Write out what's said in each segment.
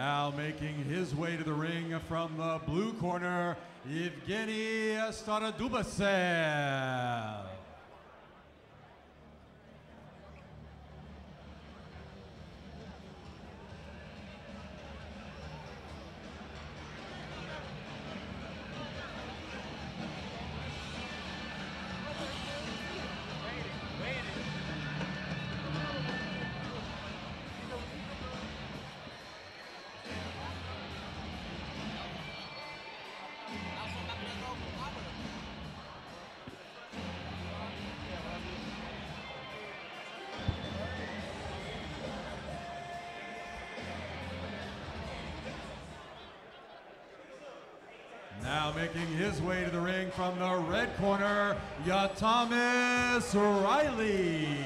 Now making his way to the ring from the blue corner, Evgeny Starodubtsev. Now making his way to the ring from the red corner, Yathomas Riley.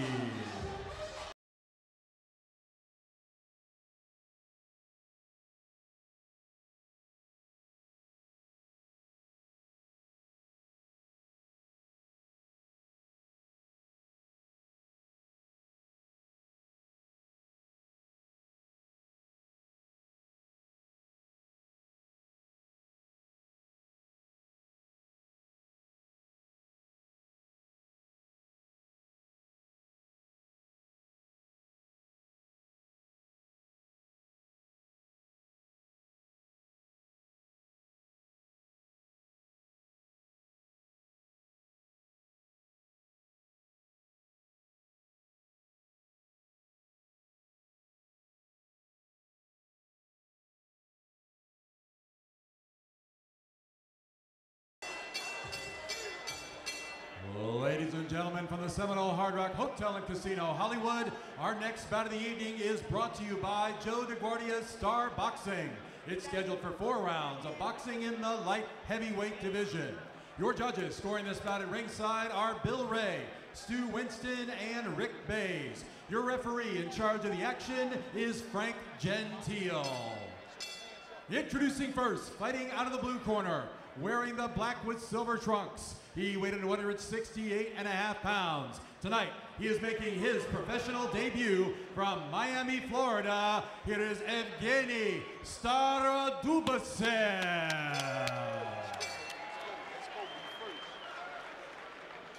Gentlemen, from the Seminole Hard Rock Hotel and Casino, Hollywood, our next bout of the evening is brought to you by Joe DeGuardia's Star Boxing. It's scheduled for four rounds of boxing in the light heavyweight division. Your judges scoring this bout at ringside are Bill Ray, Stu Winston, and Rick Bays. Your referee in charge of the action is Frank Gentile. Introducing first, fighting out of the blue corner, wearing the black with silver trunks. He weighed in 168 and a half pounds. Tonight, he is making his professional debut from Miami, Florida. Here is Evgeny Starodubtsev.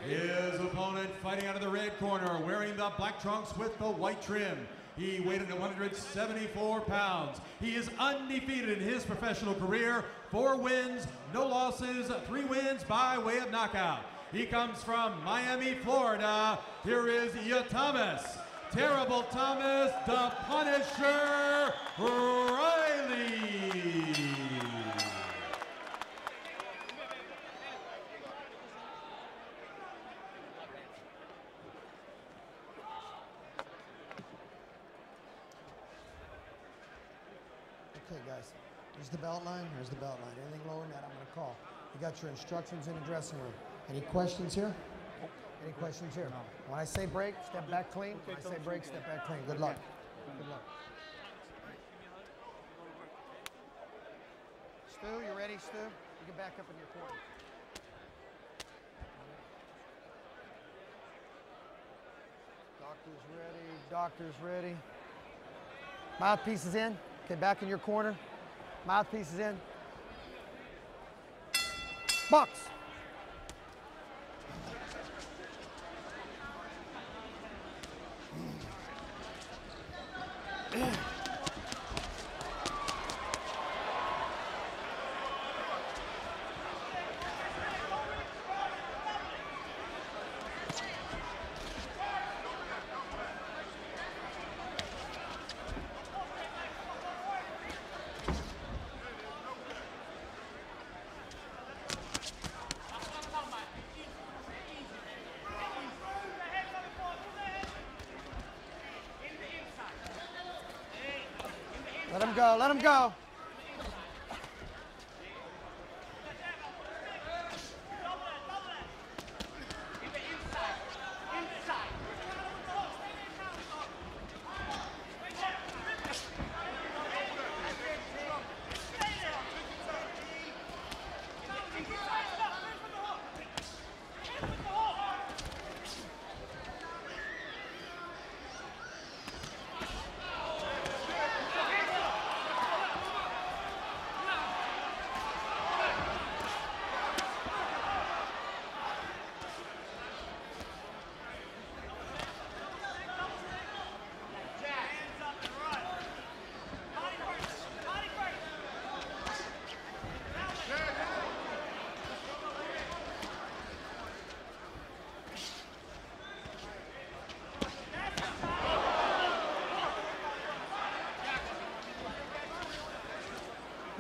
His opponent fighting out of the red corner, wearing the black trunks with the white trim. He weighed in at 174 pounds. He is undefeated in his professional career. Four wins, no losses, three wins by way of knockout. He comes from Miami, Florida. Here is Yathomas. Terrible Thomas, the Punisher Riley. Okay, guys. Here's the belt line. Here's the belt line. Anything lower than that, I'm going to call. You got your instructions in the dressing room. Any questions here? Any questions here? When I say break, step back clean. When I say break, step back clean. Good luck. Good luck. Stu, you ready, Stu? You can back up in your corner. Doctor's ready. Doctor's ready. Mouthpiece is in. Okay, back in your corner. Mouthpiece is in. Box. Let him go.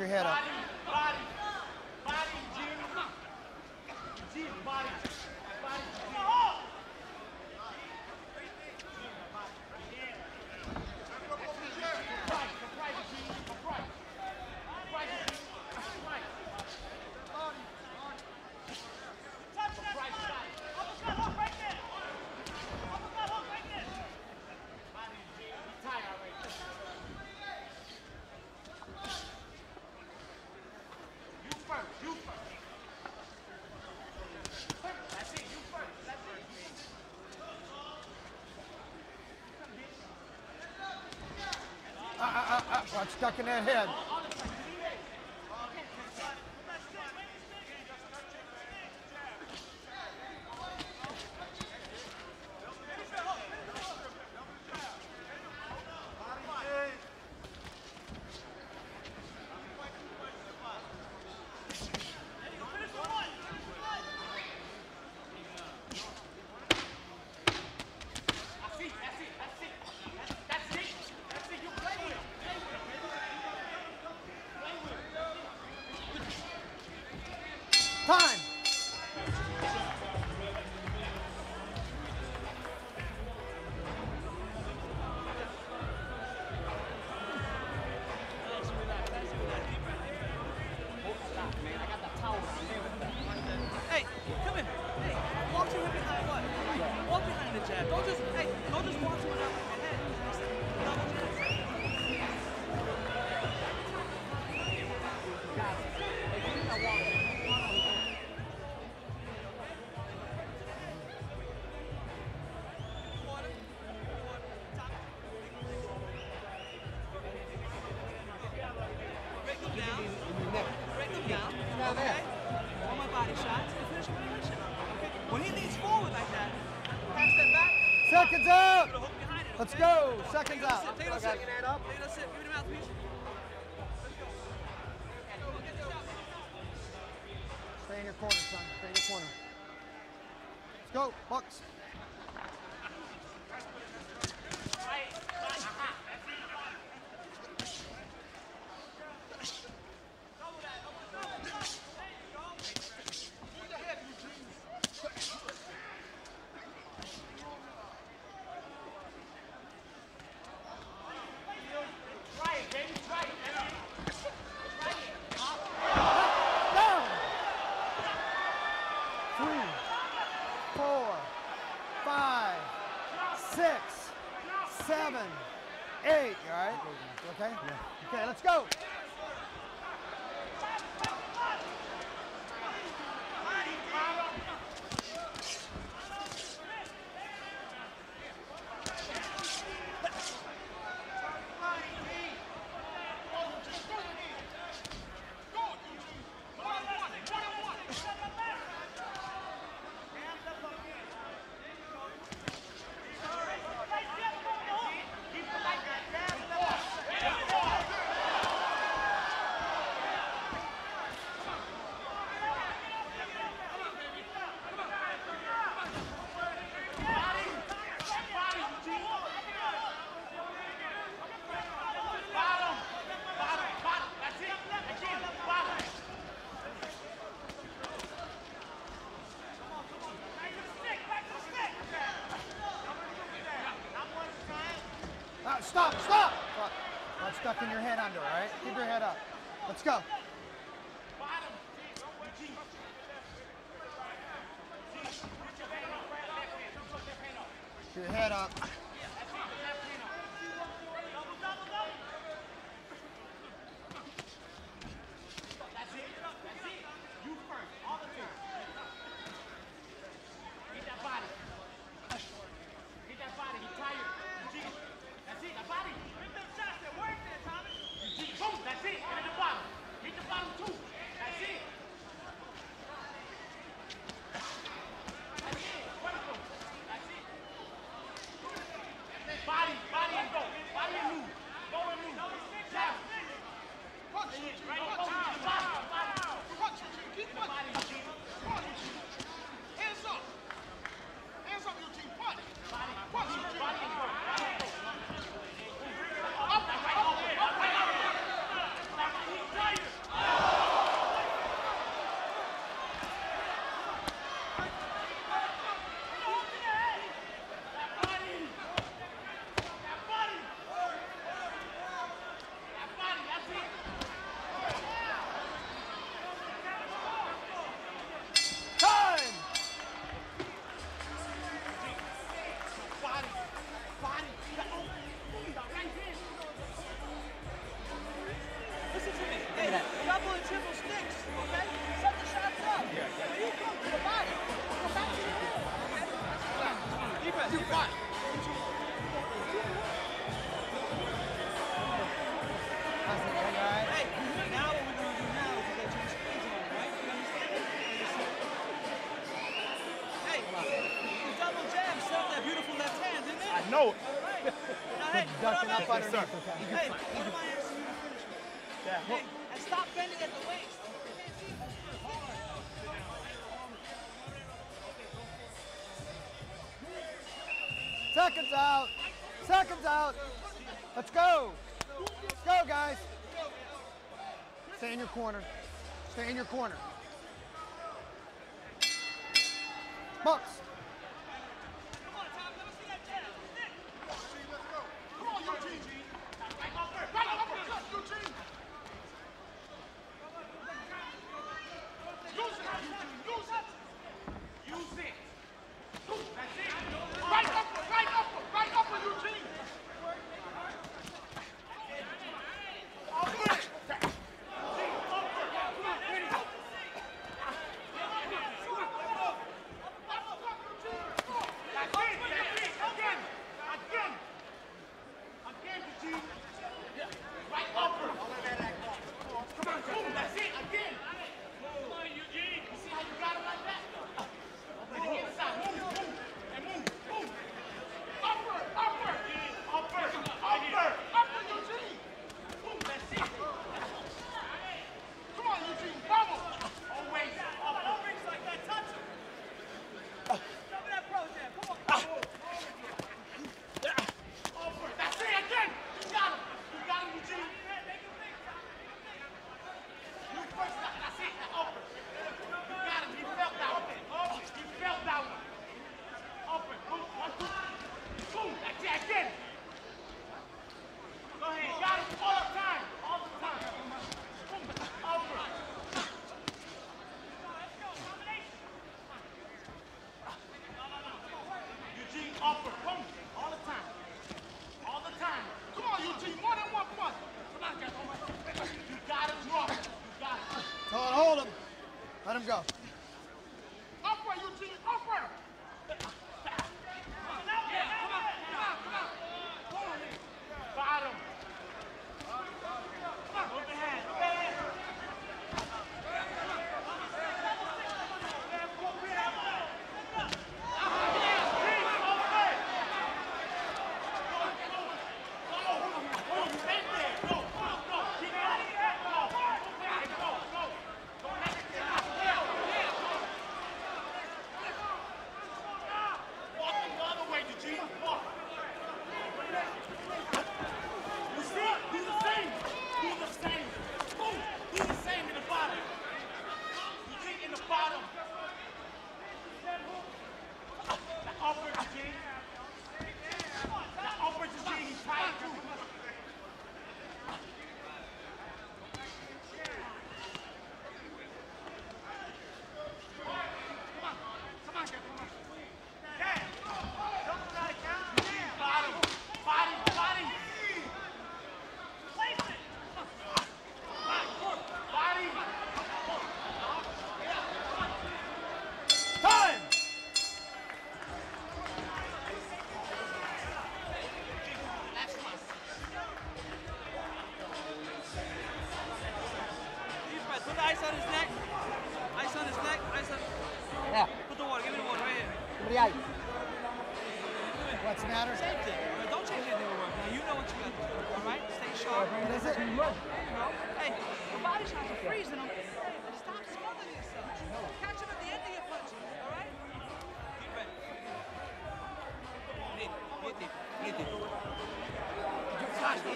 your head up. stuck in that head. go. Seconds up. Second add up. Give me the mouthpiece. stop, stop! Fuck. Not in your head under, all right? Keep your head up. Let's go. Your head up. Yes, sir. Hey, what am I asking you to finish? Yeah. Hey, and stop bending at the waist. Seconds out. Seconds out. Let's go. Let's go, guys. Stay in your corner. Stay in your corner. Bucks.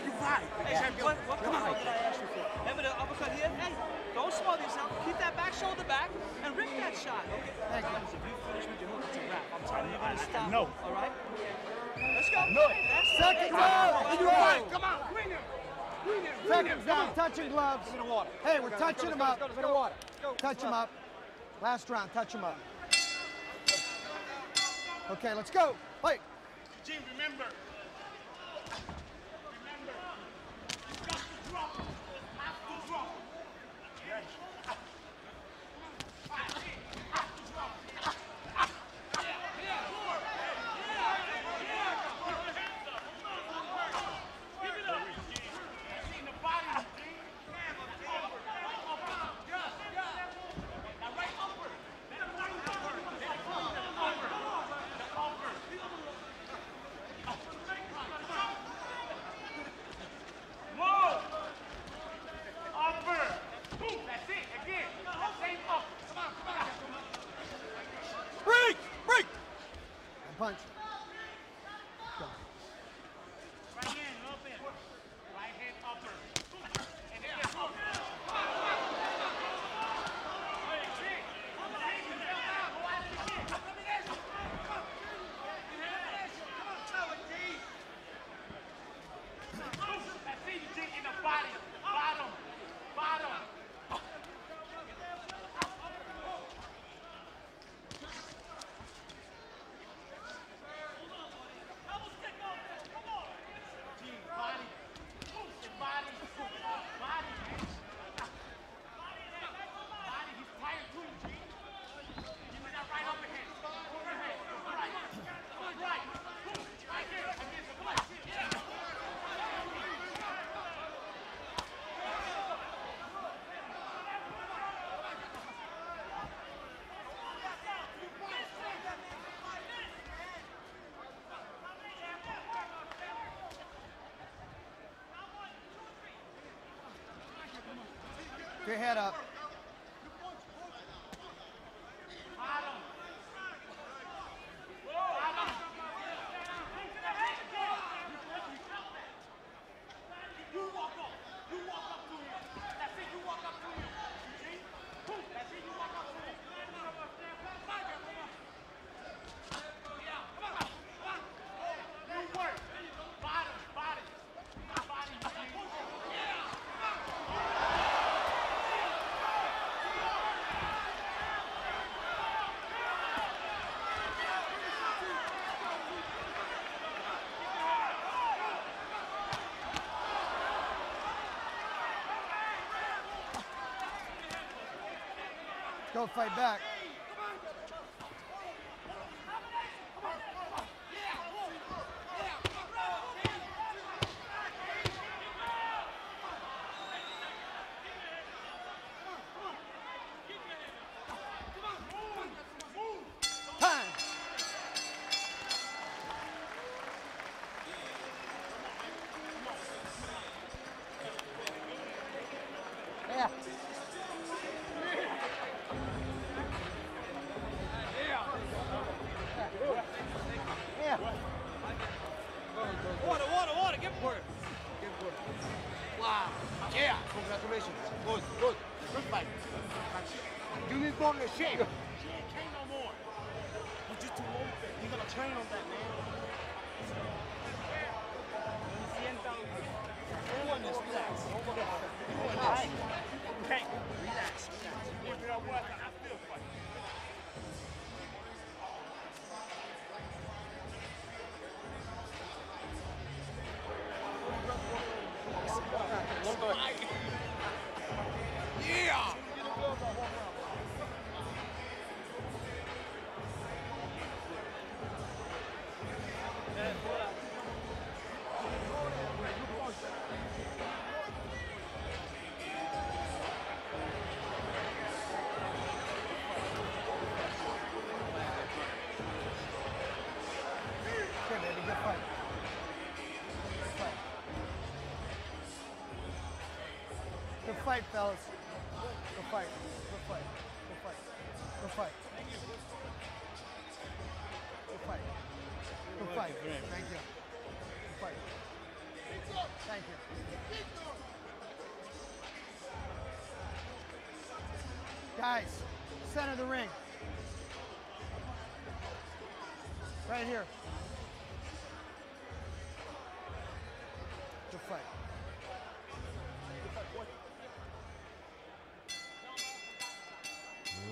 Hey, what, what come on. did I ask you for? Remember the uppercut here? Hey, don't slow yourself. Keep that back shoulder back and rip that shot. Okay? Thank you. If you finish with your hook, it's a wrap. I'm telling you, you're going to stop. No. All right? Okay. Let's go. No. Second round. Come on. Come on. Second round. Touching gloves. The water. Hey, we're touching them up. Water. Touch him up. Last round. Touch him up. Okay, let's go. Wait. Gene, remember. It, you in the body. Bottom. Bottom. G, body. Your body. Body, man. Body, he's tired too, G. Give me that right overhand. Overhand. Right. Right. Right there. Again, come on. Get your head up. Bottom. Bottom. You walk up. You walk up to him. That's it. You walk up to him. G. Boom. That's it. You walk up to him. Yeah. Come on. Come on. You work. Bottom. Body. Body. G. Go fight back. Water, water. Get water. Wow. Yeah. Congratulations. Good, good. Good fight. You need more in shape. She ain't train no more. You're just too open. You gotta train on that, man. Relax. Relax. Okay. Relax. If you're at work, I feel fight, fellas. Good fight. Good fight. Good fight. Good fight. Good fight. Good fight. Thank you. Good fight. Thank you. Guys, center of the ring. Right here. Good fight.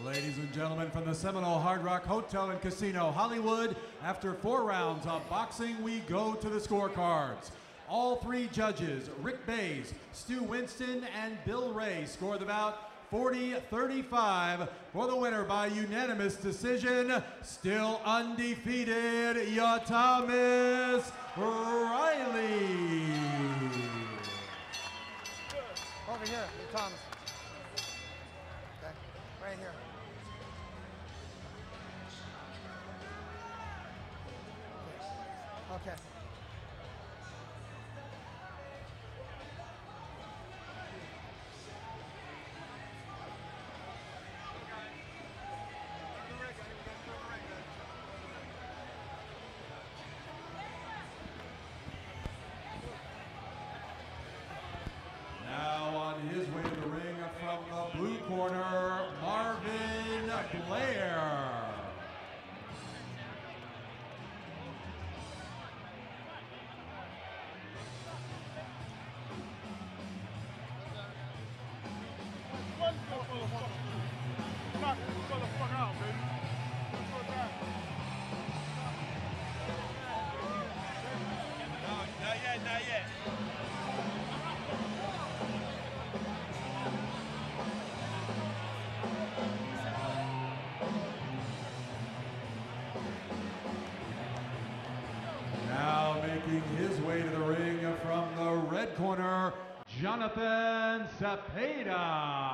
Ladies and gentlemen, from the Seminole Hard Rock Hotel and Casino, Hollywood, after four rounds of boxing, we go to the scorecards. All three judges, Rick Bays, Stu Winston, and Bill Ray, score the bout 40 35 for the winner by unanimous decision. Still undefeated, Yathomas Riley. Over here, Thomas. Okay. Jonathan Cepeda.